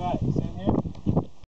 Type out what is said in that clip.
Right.